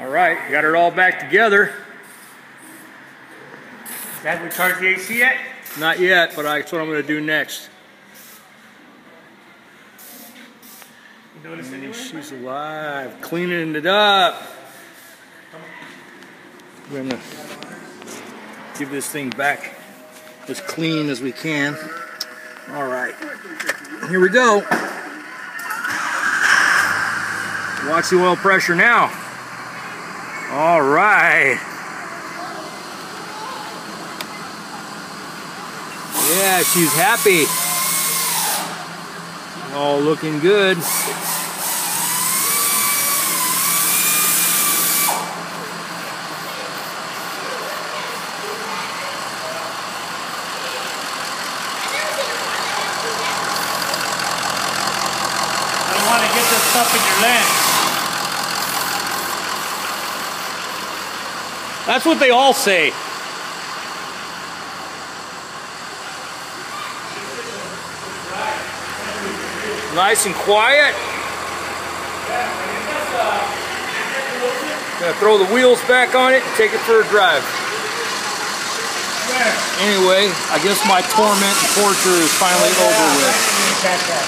All right, got it all back together. Have we charged the AC yet? Not yet, but that's what I'm going to do next. You notice mm, anywhere? She's alive, cleaning it up. We're gonna give this thing back as clean as we can. All right, here we go. Watch the oil pressure now. All right. Yeah, she's happy. All looking good. I want to get this stuff in your lens. That's what they all say. Nice and quiet. Gonna throw the wheels back on it and take it for a drive. Anyway, I guess my torment and torture is finally over with.